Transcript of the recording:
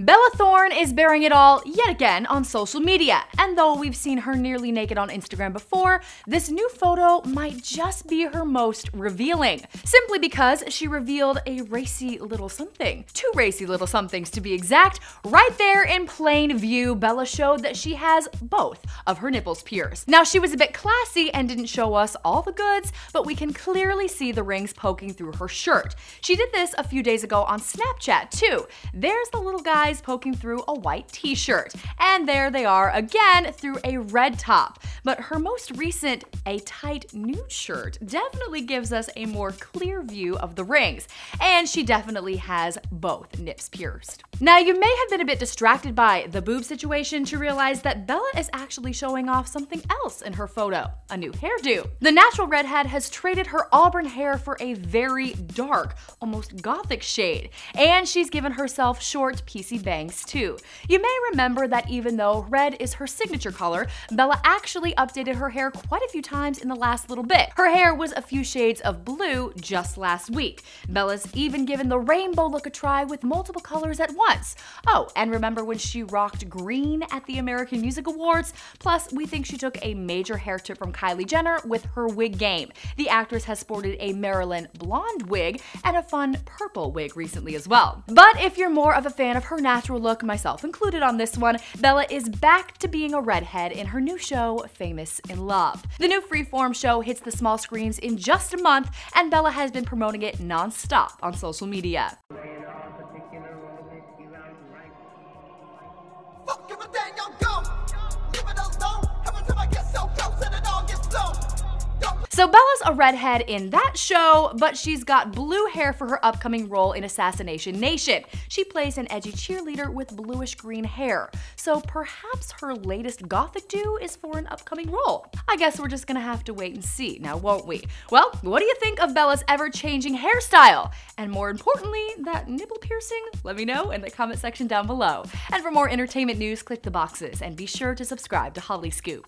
Bella Thorne is baring it all yet again on social media, and though we've seen her nearly naked on Instagram before, this new photo might just be her most revealing, simply because she revealed a racy little something. Two racy little somethings to be exact. Right there in plain view, Bella showed that she has both of her nipples pierced. Now, she was a bit classy and didn't show us all the goods, but we can clearly see the rings poking through her shirt. She did this a few days ago on Snapchat, too. There's the little guy eyes poking through a white t shirt. And there they are again through a red top. But her most recent, a tight nude shirt, definitely gives us a more clear view of the rings. And she definitely has both nips pierced. Now, you may have been a bit distracted by the boob situation to realize that Bella is actually showing off something else in her photo a new hairdo. The natural redhead has traded her auburn hair for a very dark, almost gothic shade, and she's given herself short, piecey bangs too. You may remember that even though red is her signature color, Bella actually updated her hair quite a few times in the last little bit. Her hair was a few shades of blue just last week. Bella's even given the rainbow look a try with multiple colors at once. Oh, and remember when she rocked green at the American Music Awards? Plus, we think she took a major hair tip from Kylie Jenner with her wig game. The actress has sported a Marilyn blonde wig and a fun purple wig recently as well. But if you're more of a fan of her natural look, myself included on this one, Bella is back to being a redhead in her new show, Famous in Love. The new freeform show hits the small screens in just a month, and Bella has been promoting it non-stop on social media. So Bella's a redhead in that show, but she's got blue hair for her upcoming role in Assassination Nation. She plays an edgy cheerleader with bluish green hair. So perhaps her latest gothic do is for an upcoming role. I guess we're just gonna have to wait and see now, won't we? Well, what do you think of Bella's ever-changing hairstyle? And more importantly, that nipple piercing? Let me know in the comment section down below. And for more entertainment news, click the boxes and be sure to subscribe to Hollyscoop.